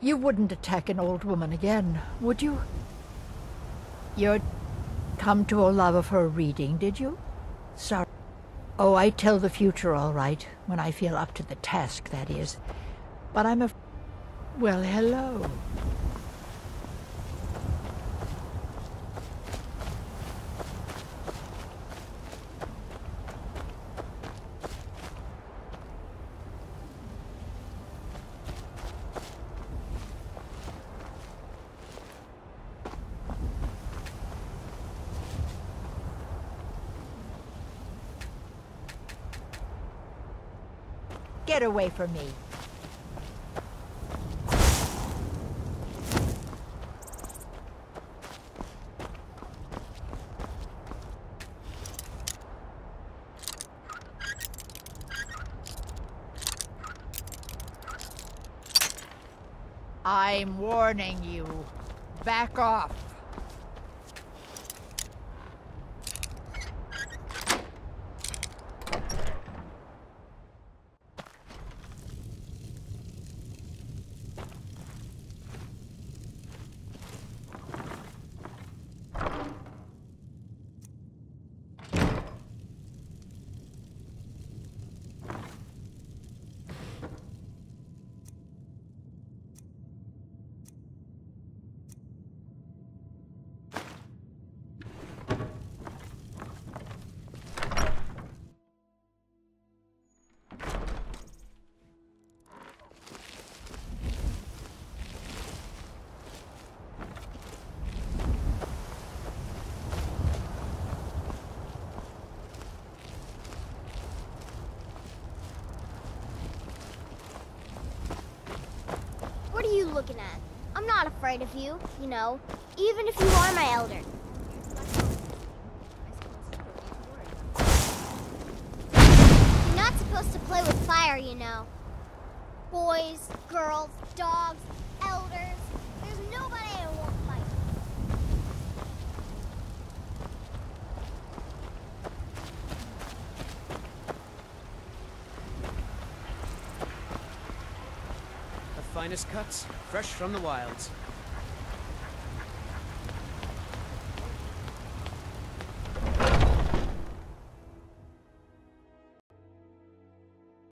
You wouldn't attack an old woman again, would you? You'd come to Olava for a reading, did you? Sorry. Oh, I tell the future all right, when I feel up to the task, that is. But I'm a... Well, hello. Get away from me. I'm warning you. Back off. Looking at? I'm not afraid of you, you know, even if you are my elder. You're not supposed to play with fire, you know. Boys, girls, dogs, finest cuts, fresh from the wilds.